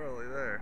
really there.